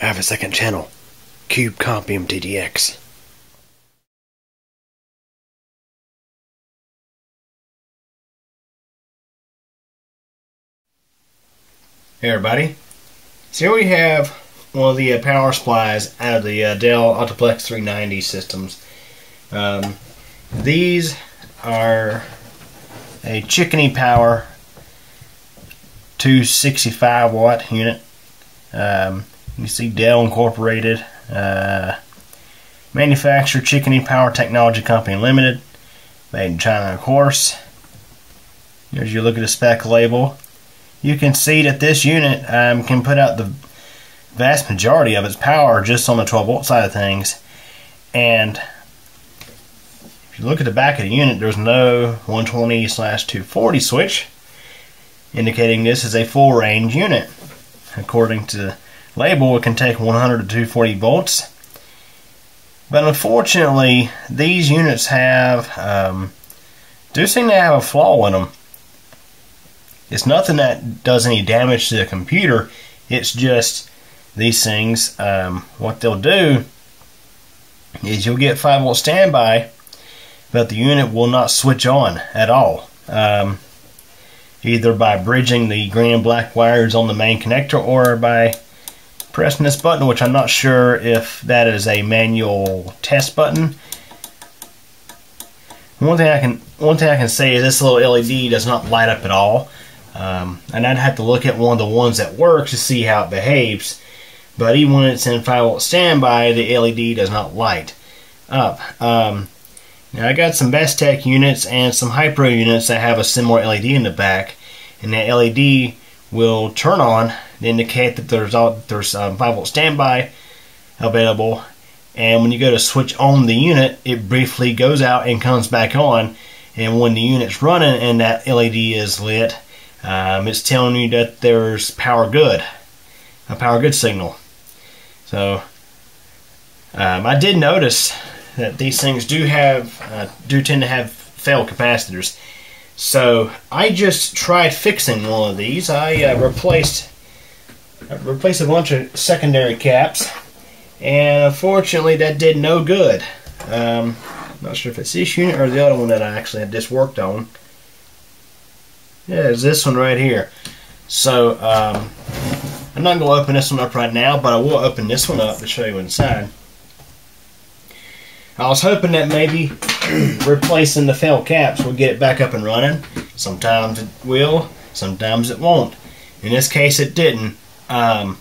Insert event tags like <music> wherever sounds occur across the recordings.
I have a second channel, Cube Comp MTDX. Hey everybody. So here we have one of the uh, power supplies out of the uh, Dell Optiplex 390 systems. Um, these are a Chicony Power 265 watt unit. Um, you see Dell Incorporated, uh, manufacturer Chicony Power Technology Company Limited, made in China of course. As you look at the spec label, you can see that this unit um, can put out the vast majority of its power just on the 12 volt side of things. And if you look at the back of the unit, there's no 120 slash 240 switch, indicating this is a full range unit. According to label, it can take 100 to 240 volts. But unfortunately, these units have um, do seem to have a flaw in them. It's nothing that does any damage to the computer. It's just these things. Um, what they'll do is you'll get 5 volt standby, but the unit will not switch on at all. Um, either by bridging the green and black wires on the main connector or by pressing this button, which I'm not sure if that is a manual test button. One thing I can one thing I can say is this little LED does not light up at all. Um, and I'd have to look at one of the ones that works to see how it behaves. But even when it's in 5 volt standby, the LED does not light up. Um, now I got some Bestec units and some HiPro units that have a similar LED in the back, and that LED will turn on indicate that there's all, there's um, 5 volt standby available. And when you go to switch on the unit, it briefly goes out and comes back on. And when the unit's running and that LED is lit, um, it's telling you that there's power good, a power good signal. So um, I did notice that these things do have uh, do tend to have failed capacitors. So I just tried fixing one of these. I uh, replaced I replaced a bunch of secondary caps, and unfortunately that did no good. Um, not sure if it's this unit or the other one that I actually had just worked on. Yeah, it's this one right here. So, um, I'm not going to open this one up right now, but I will open this one up to show you inside. I was hoping that maybe <clears throat> replacing the failed caps would get it back up and running. Sometimes it will, sometimes it won't. In this case, it didn't. Um,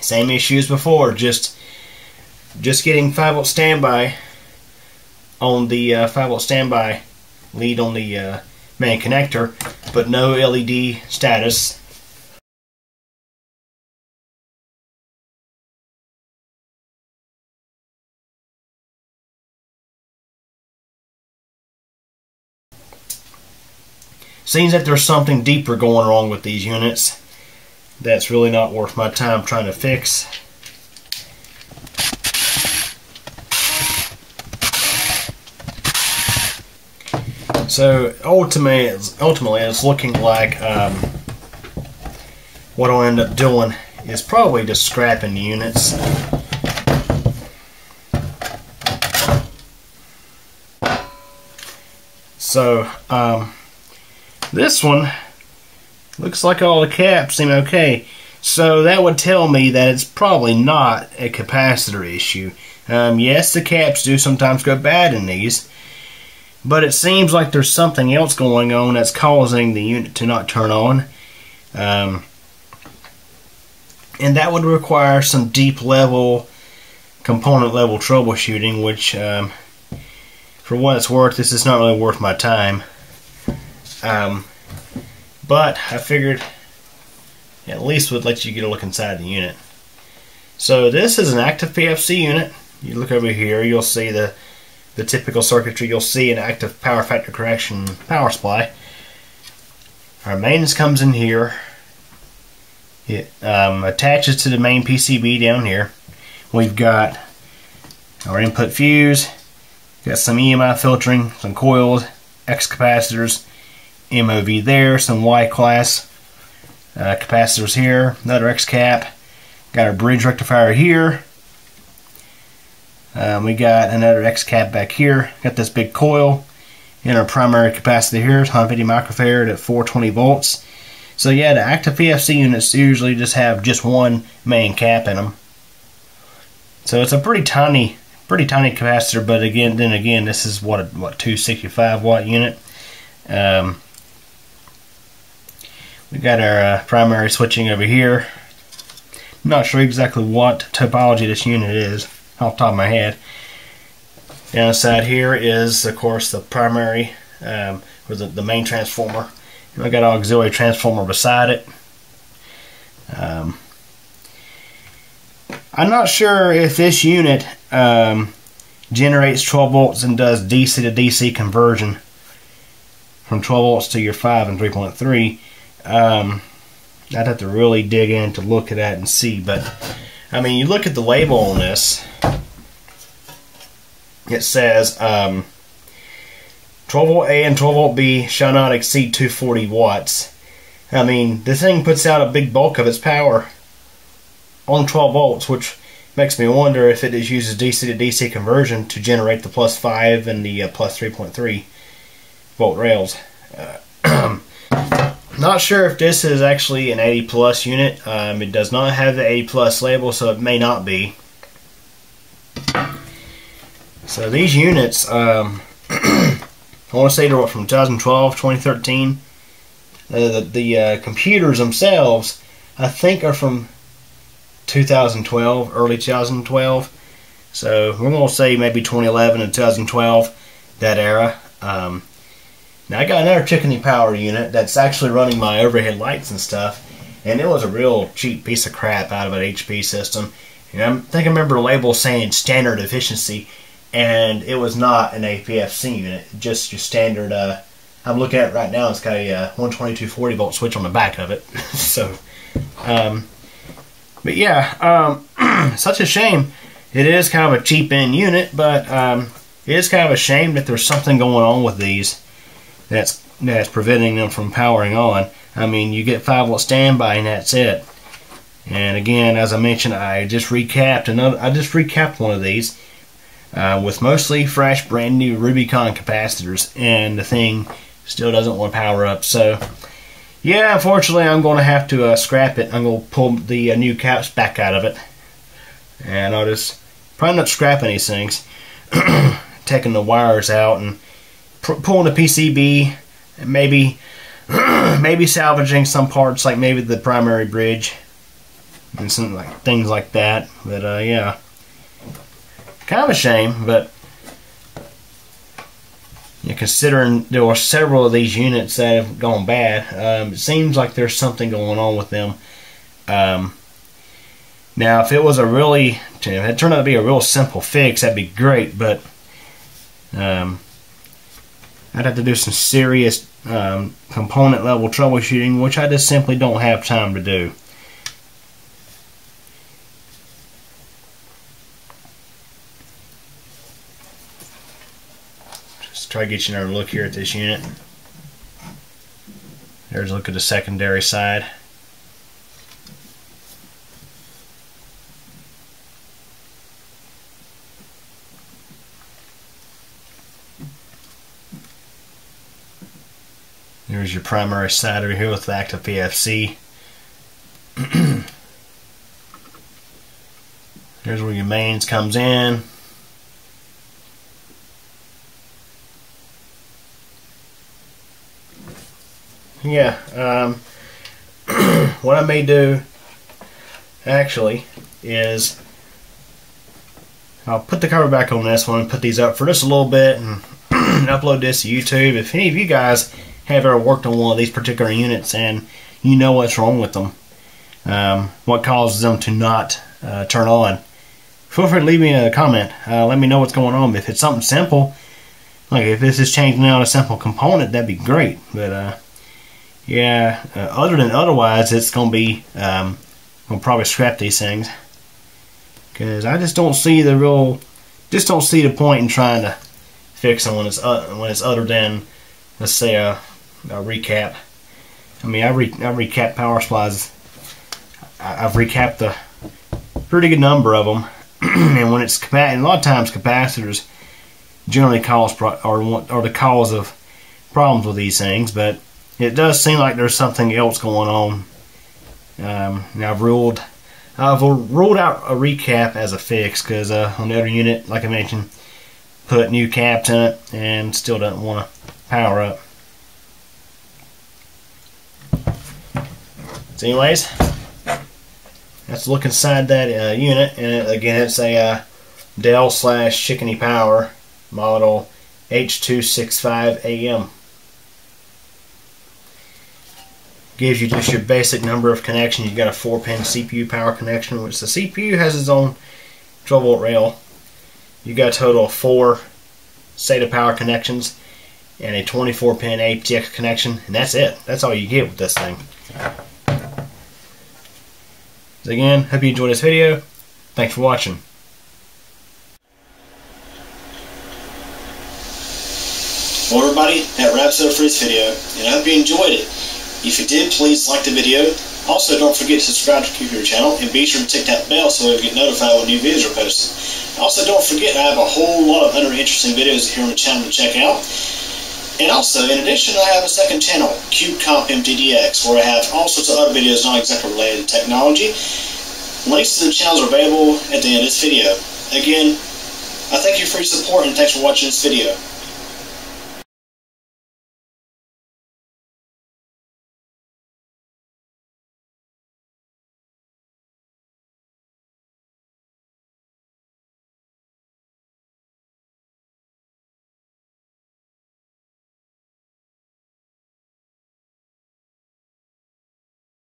same issue as before, just just getting 5 volt standby on the uh, 5 volt standby lead on the uh, main connector, but no LED status. Seems that there's something deeper going wrong with these units that's really not worth my time trying to fix. So ultimately, it's, ultimately, it's looking like um, what I'll end up doing is probably just scrapping the units. So um, this one looks like all the caps seem okay. So that would tell me that it's probably not a capacitor issue. Um, yes, the caps do sometimes go bad in these, but it seems like there's something else going on that's causing the unit to not turn on. Um, and that would require some deep level, component level troubleshooting, which, um, for what it's worth, this is not really worth my time. Um, but I figured at least would let you get a look inside the unit. So this is an active PFC unit. You look over here, you'll see the the typical circuitry, you'll see an active power factor correction power supply. Our mains comes in here. It um, attaches to the main PCB down here. We've got our input fuse, got some EMI filtering, some coils, X capacitors, MOV there, some Y class uh, capacitors here, another X cap, Got our bridge rectifier here. Um, we got another X cap back here. Got this big coil. in our primary capacitor here is 150 microfarad at 420 volts. So yeah, the active PFC units usually just have just one main cap in them. So it's a pretty tiny, pretty tiny capacitor. But again, then again, this is what what 265 watt unit. Um, we got our uh, primary switching over here. not sure exactly what topology this unit is off top of my head. Down side here is, of course, the primary, um, or the, the main transformer. And I got an auxiliary transformer beside it. Um, I'm not sure if this unit um, generates 12 volts and does DC to DC conversion from 12 volts to your 5 and 3.3. Um, I'd have to really dig in to look at that and see, but I mean, you look at the label on this, it says um, 12 volt A and 12 volt B shall not exceed 240 watts. I mean, this thing puts out a big bulk of its power on 12 volts, which makes me wonder if it is uses DC to DC conversion to generate the plus 5 and the uh, plus 3.3 volt rails. Uh, <clears throat> not sure if this is actually an 80 plus unit. Um, it does not have the 80 plus label, so it may not be. So these units, um, <clears throat> I want to say they're from 2012, 2013. Uh, the the uh, computers themselves, I think, are from 2012, early 2012. So we're going to say maybe 2011 and 2012, that era. Um, now I got another Chicony Power unit that's actually running my overhead lights and stuff, and it was a real cheap piece of crap out of an HP system. And I think I remember a label saying standard efficiency, and it was not an APFC unit, just your standard. Uh, I'm looking at it right now. It's got a uh, 12240 volt switch on the back of it. <laughs> so, um, but yeah, um, <clears throat> such a shame. It is kind of a cheap end unit, but um, it is kind of a shame that there's something going on with these that's that's preventing them from powering on. I mean, you get 5 volt standby and that's it. And again, as I mentioned, I just recapped another. I just recapped one of these uh, with mostly fresh, brand new Rubycon capacitors, and the thing still doesn't want to power up. So, yeah, unfortunately, I'm going to have to uh, scrap it. I'm going to pull the uh, new caps back out of it, and I'll just probably not scrap any things, <clears throat> taking the wires out and pulling the PCB, and maybe <clears throat> maybe salvaging some parts, like maybe the primary bridge and some like things like that. But uh, yeah, kind of a shame. But yeah, considering there are several of these units that have gone bad, um, it seems like there's something going on with them. Um, now, if it was a really, if it turned out to be a real simple fix, that'd be great. But um, I'd have to do some serious um, component level troubleshooting, which I just simply don't have time to do. Just try to get you another look here at this unit. There's a look at the secondary side. Here's your primary side over here with the active PFC. <clears throat> Here's where your mains comes in. Yeah, um, <clears throat> what I may do actually is I'll put the cover back on this one put these up for just a little bit and <clears throat> upload this to YouTube. If any of you guys have ever worked on one of these particular units and you know what's wrong with them, um, what causes them to not uh, turn on, feel free to leave me a comment. Uh, let me know what's going on. If it's something simple, like if this is changing out a simple component, that'd be great. But uh, yeah, uh, other than otherwise, it's gonna be um, gonna probably scrap these things because I just don't see the real, just don't see the point in trying to fix them when it's uh, when it's other than let's say a a recap. I mean, I, re, I recap power supplies. I, have recapped the pretty good number of them. <clears throat> and when it's and a lot of times capacitors generally cause are are the cause of problems with these things, but it does seem like there's something else going on. Um, now I've ruled I've ruled out a recap as a fix because uh, on the other unit, like I mentioned, put new caps in it and still doesn't want to power up. So, anyways, let's look inside that uh, unit, and again, it's a uh, Dell slash Chicony Power model H265AM. Gives you just your basic number of connections. You've got a four pin CPU power connection, which the CPU has its own 12 volt rail. You've got a total of four SATA power connections and a 24 pin ATX connection, and that's it. That's all you get with this thing. Again, hope you enjoyed this video. Thanks for watching. Well, everybody, that wraps it up for this video, and I hope you enjoyed it. If you did, please like the video. Also, don't forget to subscribe to Computer Channel, and be sure to tick that bell so you'll get notified when new videos are posted. Also, don't forget, I have a whole lot of other interesting videos here on the channel to check out. And also, in addition, I have a second channel, CubeComp MTDX, where I have all sorts of other videos not exactly related to technology. Links to the channels are available at the end of this video. Again, I thank you for your support and thanks for watching this video.